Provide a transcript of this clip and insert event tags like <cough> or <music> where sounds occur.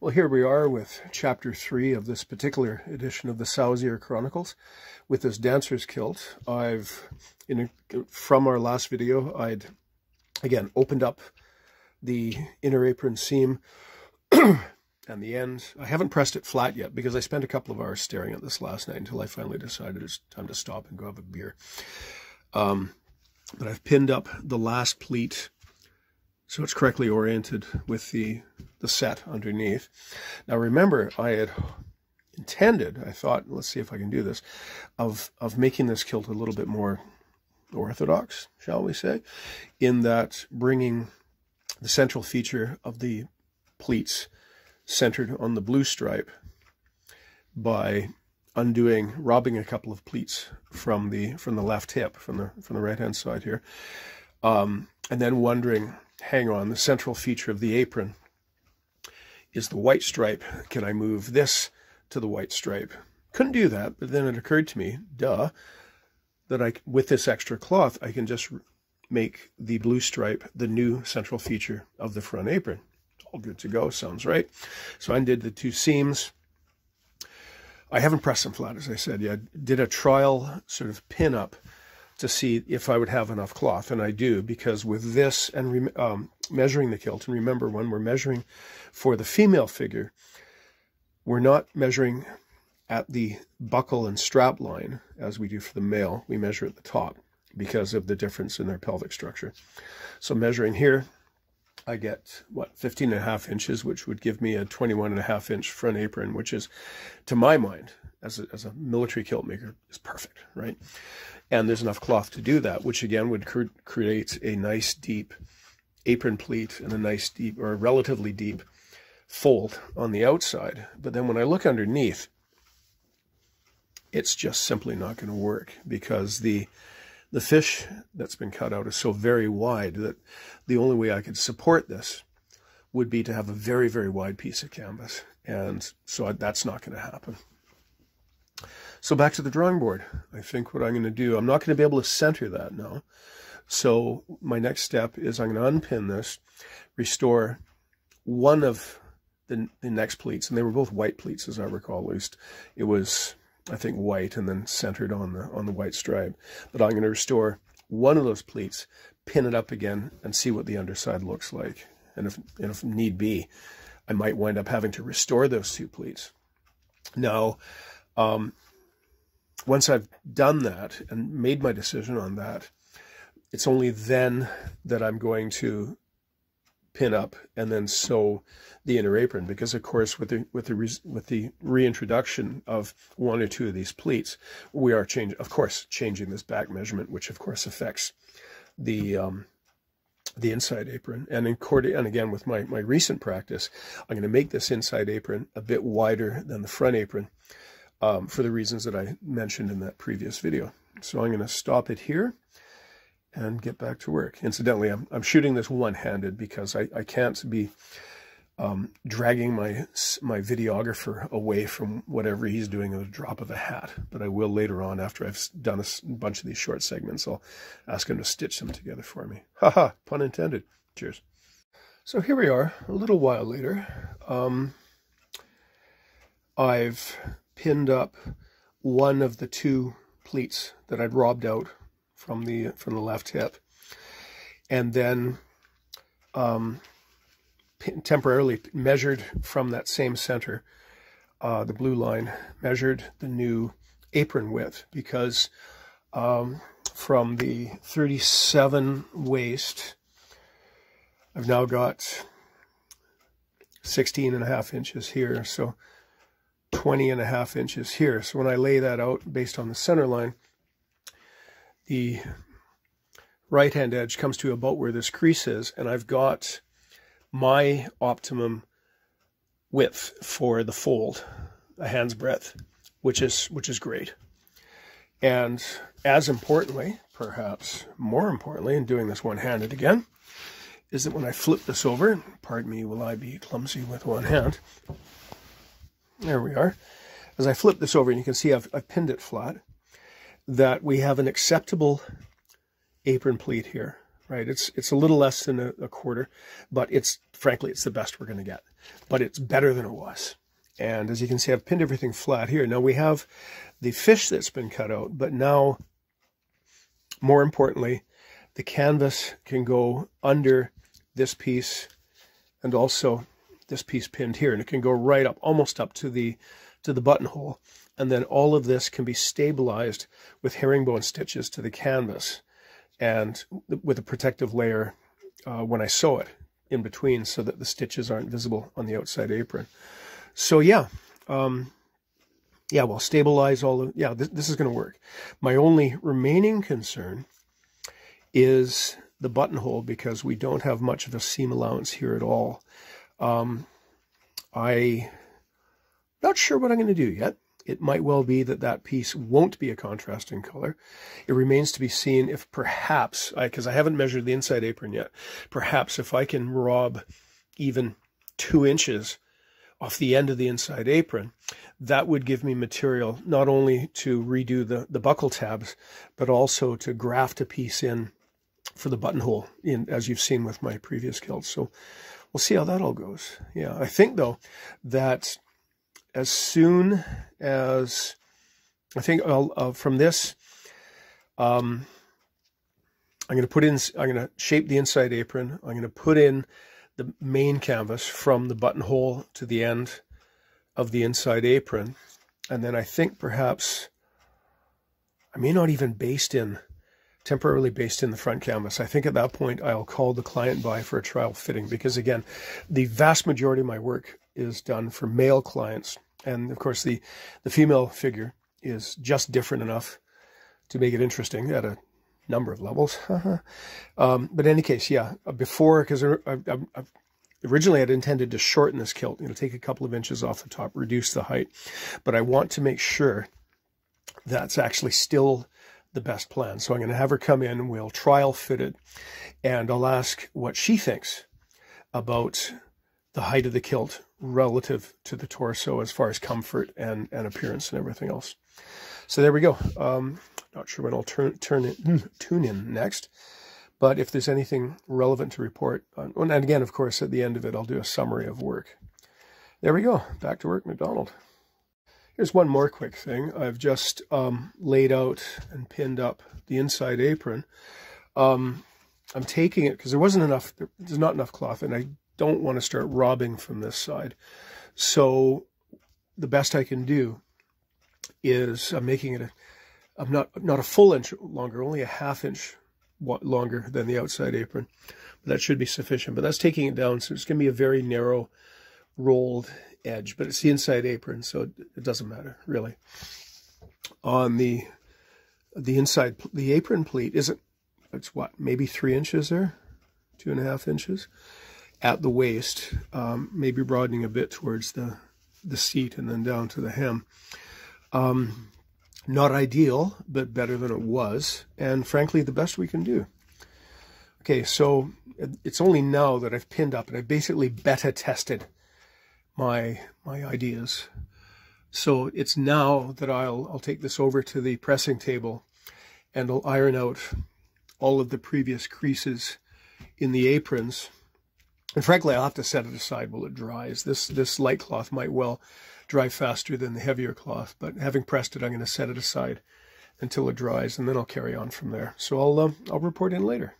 Well, here we are with chapter three of this particular edition of the Sauzier Chronicles with this dancer's kilt. I've, in from our last video, I'd, again, opened up the inner apron seam <clears throat> and the end. I haven't pressed it flat yet because I spent a couple of hours staring at this last night until I finally decided it's time to stop and go have a beer. Um, but I've pinned up the last pleat so it's correctly oriented with the, the set underneath. Now remember, I had intended, I thought, let's see if I can do this, of, of making this kilt a little bit more orthodox, shall we say, in that bringing the central feature of the pleats centered on the blue stripe by undoing, robbing a couple of pleats from the from the left hip, from the from the right hand side here, um, and then wondering hang on, the central feature of the apron is the white stripe. Can I move this to the white stripe? Couldn't do that, but then it occurred to me, duh, that I with this extra cloth, I can just make the blue stripe the new central feature of the front apron. All good to go, sounds right. So I undid the two seams. I haven't pressed them flat, as I said. Yeah, did a trial sort of pin up to see if I would have enough cloth, and I do, because with this and um, measuring the kilt, and remember when we're measuring for the female figure, we're not measuring at the buckle and strap line as we do for the male. We measure at the top because of the difference in their pelvic structure. So measuring here, I get, what, 15 and a half inches, which would give me a 21 and a half inch front apron, which is, to my mind, as a, as a military kilt maker, is perfect, right? And there's enough cloth to do that, which again would cre create a nice deep apron pleat and a nice deep or relatively deep fold on the outside. But then when I look underneath, it's just simply not going to work because the the fish that's been cut out is so very wide that the only way I could support this would be to have a very, very wide piece of canvas. And so that's not going to happen. So back to the drawing board. I think what I'm going to do, I'm not going to be able to center that now. So my next step is I'm going to unpin this, restore one of the, the next pleats, and they were both white pleats as I recall, at least. It was, I think, white and then centered on the, on the white stripe. But I'm going to restore one of those pleats, pin it up again, and see what the underside looks like. And if, and if need be, I might wind up having to restore those two pleats. Now, um, once I've done that and made my decision on that, it's only then that I'm going to pin up and then sew the inner apron because of course with the with the with the reintroduction of one or two of these pleats we are changing of course changing this back measurement which of course affects the um, the inside apron. And in and again with my my recent practice I'm going to make this inside apron a bit wider than the front apron um, for the reasons that I mentioned in that previous video. So I'm going to stop it here and get back to work. Incidentally, I'm, I'm shooting this one-handed because I, I can't be um, dragging my my videographer away from whatever he's doing at the drop of a hat. But I will later on after I've done a bunch of these short segments. I'll ask him to stitch them together for me. <laughs> Haha, pun intended. Cheers. So here we are, a little while later. Um, I've pinned up one of the two pleats that I'd robbed out from the from the left hip, and then um, temporarily measured from that same center, uh, the blue line, measured the new apron width because um, from the 37 waist, I've now got 16 and a half inches here. So 20 and a half inches here. So when I lay that out based on the center line, the right hand edge comes to about where this crease is, and I've got my optimum width for the fold, a hand's breadth, which is which is great. And as importantly, perhaps more importantly, in doing this one-handed again, is that when I flip this over, pardon me, will I be clumsy with one hand, there we are. As I flip this over, and you can see I've, I've pinned it flat, that we have an acceptable apron pleat here. right? It's it's a little less than a, a quarter, but it's frankly it's the best we're going to get. But it's better than it was. And as you can see, I've pinned everything flat here. Now we have the fish that's been cut out, but now, more importantly, the canvas can go under this piece and also this piece pinned here, and it can go right up, almost up to the to the buttonhole. And then all of this can be stabilized with herringbone stitches to the canvas and with a protective layer uh, when I sew it in between so that the stitches aren't visible on the outside apron. So yeah, um, yeah, we'll stabilize all of, yeah, this, this is going to work. My only remaining concern is the buttonhole because we don't have much of a seam allowance here at all. Um, I not sure what I'm going to do yet. It might well be that that piece won't be a contrasting color. It remains to be seen if perhaps, because I, I haven't measured the inside apron yet, perhaps if I can rob even two inches off the end of the inside apron, that would give me material not only to redo the, the buckle tabs, but also to graft a piece in for the buttonhole, in as you've seen with my previous kilts. So we'll see how that all goes. Yeah, I think though that as soon as I think uh, from this, um, I'm going to put in, I'm going to shape the inside apron. I'm going to put in the main canvas from the buttonhole to the end of the inside apron. And then I think perhaps I may not even baste in, temporarily based in the front canvas. I think at that point I'll call the client by for a trial fitting because again, the vast majority of my work is done for male clients. And of course, the, the female figure is just different enough to make it interesting at a number of levels. <laughs> um, but in any case, yeah, uh, before, because originally I'd intended to shorten this kilt, you know, take a couple of inches off the top, reduce the height. But I want to make sure that's actually still the best plan. So I'm going to have her come in, we'll trial fit it, and I'll ask what she thinks about the height of the kilt relative to the torso as far as comfort and, and appearance and everything else. So there we go. Um, not sure when I'll turn, turn it, tune in next. But if there's anything relevant to report, on, and again, of course, at the end of it, I'll do a summary of work. There we go. Back to work, MacDonald. Here's one more quick thing. I've just um, laid out and pinned up the inside apron. Um, I'm taking it because there wasn't enough, there's not enough cloth, and I don't want to start robbing from this side. So the best I can do is I'm making it a, I'm not not a full inch longer, only a half inch longer than the outside apron. But that should be sufficient. But that's taking it down, so it's going to be a very narrow rolled edge. But it's the inside apron, so it, doesn't matter really. On the the inside, the apron pleat isn't. It's what maybe three inches there, two and a half inches at the waist, um, maybe broadening a bit towards the, the seat and then down to the hem. Um, not ideal, but better than it was, and frankly, the best we can do. Okay, so it's only now that I've pinned up and I've basically beta tested my my ideas. So it's now that I'll I'll take this over to the pressing table and I'll iron out all of the previous creases in the aprons and frankly, I'll have to set it aside while it dries. This this light cloth might well dry faster than the heavier cloth, but having pressed it, I'm going to set it aside until it dries, and then I'll carry on from there. So I'll uh, I'll report in later.